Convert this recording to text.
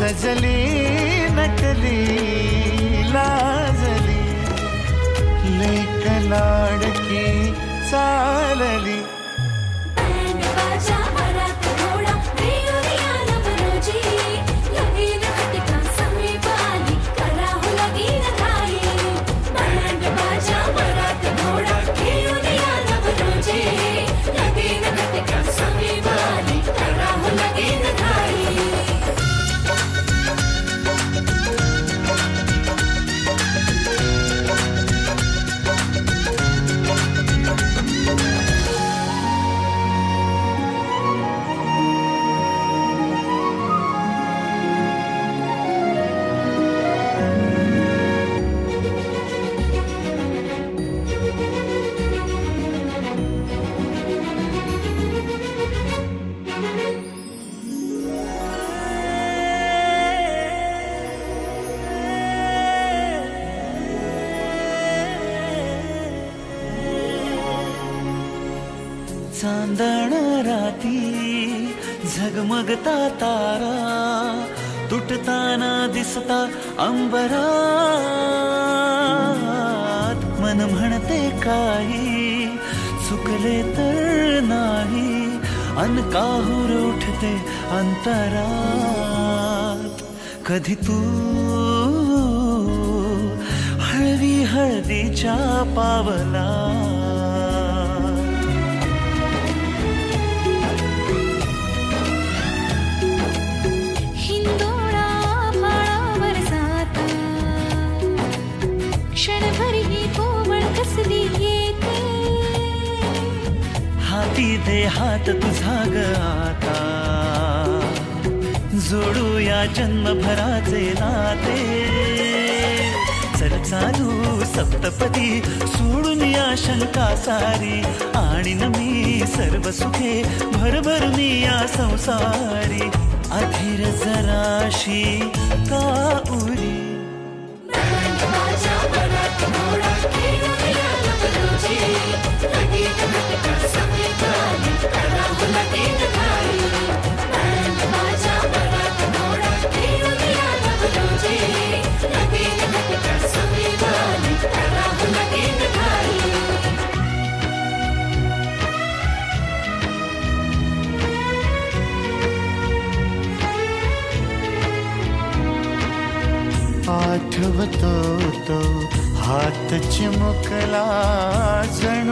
सजली नकली लाजली लेख लाडकी चालली. चांदण राती झगमगता तारा तुटताना दिसता अंबरात मन म्हणते काही चुकले तर नाही अनकाहूर उठते अंतरात. कधी तू हळवी हळदीच्या पावला क्षणभर ही कोमळ कसली येते? हाती दे हात तुझा ग आता. जोडूया जन्मभराचे नाते. चल चालू सप्तपदी सोडून या शंका सारी आणि न मी सर्व सुखे भरभरून या संसारी. अधीर जराशी का आठवतो तो. हात चिमुकला जण